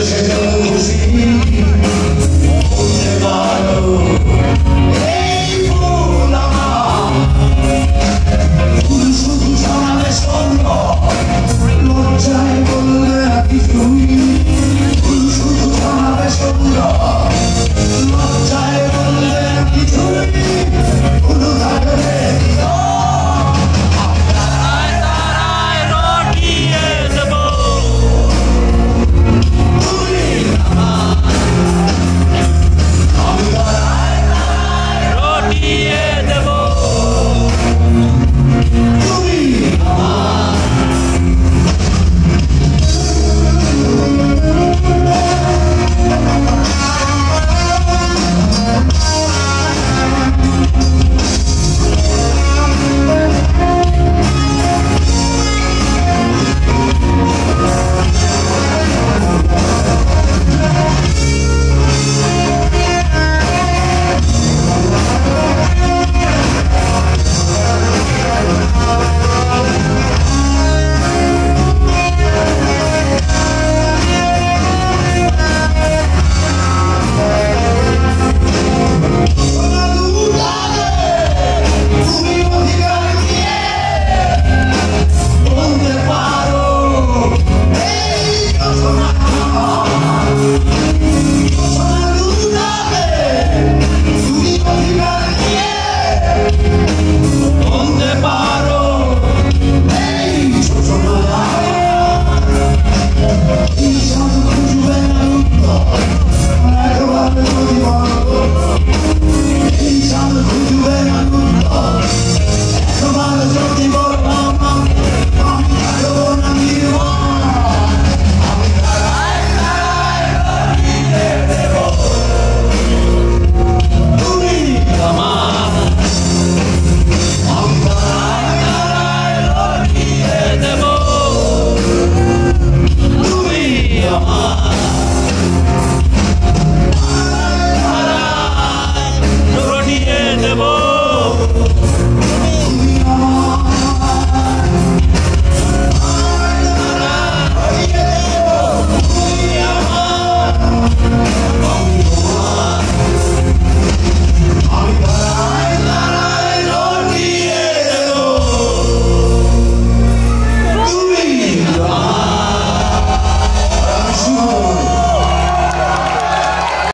Let's go.